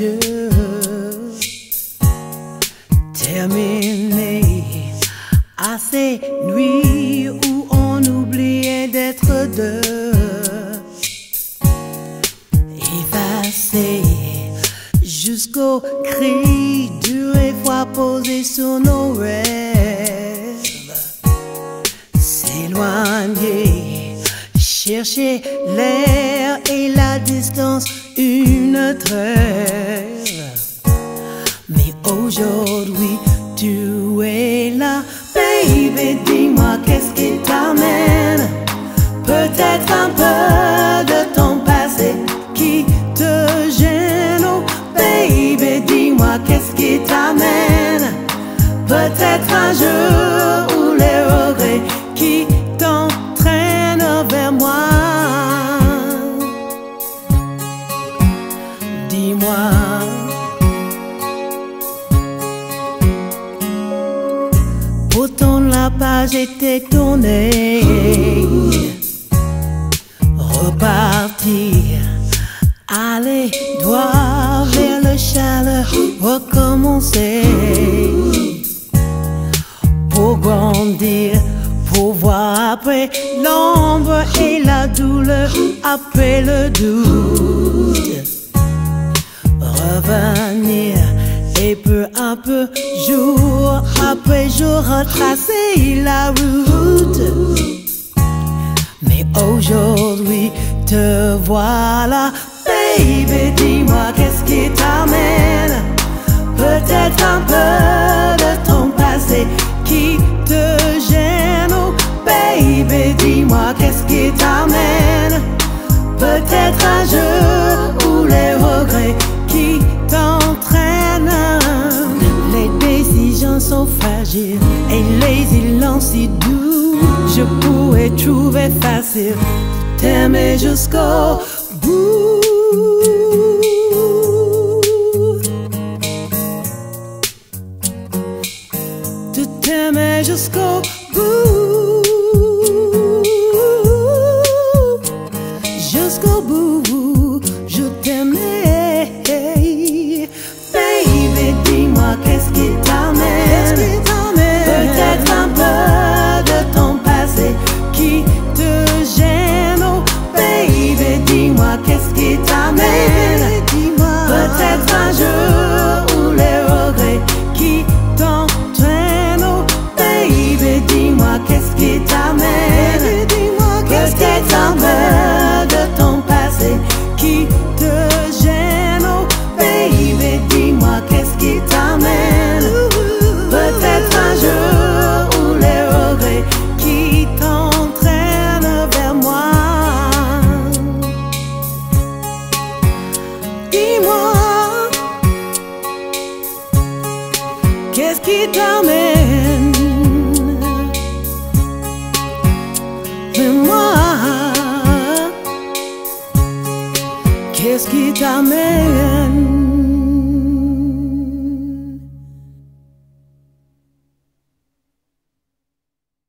adieu. Terminé à ces nuits où on oubliait d'être deux? Effacé jusqu'au cri dur et froid posé sur nos rêves. S'éloigner, chercher l'air et la distance, une trêve. Mais aujourd'hui, tu es là, baby. Dis-moi qu'est-ce qui t'amène? Peut-être un peu de ton passé qui te gêne. Oh, baby, dis-moi qu'est-ce qui t'amène? Peut-être un jour la page était tournée. Repartir, aller droit vers le chaleur, recommencer. Pour grandir, pour voir après l'ombre et la douleur, après le doute revenir à peu, jour après jour, retracer la route. Mais aujourd'hui, te voilà, baby, dis-moi qu'est-ce qui t'amène? Peut-être un peu de ton passé qui te gêne. Oh, baby, dis-moi qu'est-ce qui t'amène? Peut-être sont fragiles et les silences si doux. Je pourrais trouver facile t'aimer jusqu'au bout. De t'aimer jusqu'au bout. Qu'est-ce